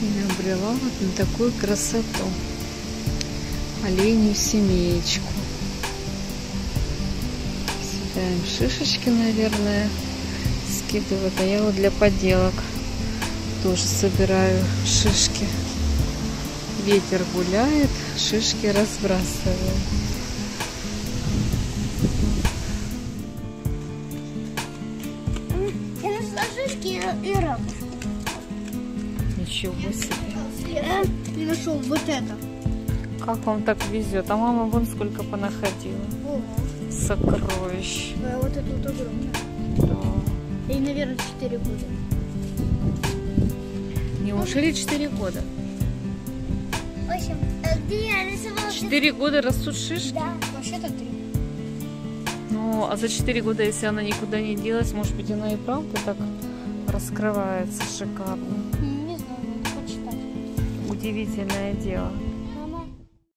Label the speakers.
Speaker 1: И обрела вот на такую красоту. Оленью семеечку. Съедаем шишечки, наверное, скидывают. А я вот для поделок тоже собираю шишки. Ветер гуляет, шишки разбрасываю.
Speaker 2: Шишки и ракушку.
Speaker 1: Ничего себе.
Speaker 2: Я нашел вот это.
Speaker 1: Как вам так везет? А мама вон сколько понаходила.
Speaker 2: Ого.
Speaker 1: Сокровищ.
Speaker 2: А вот это вот огромное.
Speaker 1: Да.
Speaker 2: И, наверное, 4 года.
Speaker 1: Неужели 4 года?
Speaker 2: В общем, э, где я рисовала...
Speaker 1: 4 года растут шишки?
Speaker 2: Да, вообще-то 3.
Speaker 1: Ну, а за 4 года, если она никуда не делась, может быть, она и правда так раскрывается шикарно.
Speaker 2: Надо почитать.
Speaker 1: Удивительное дело.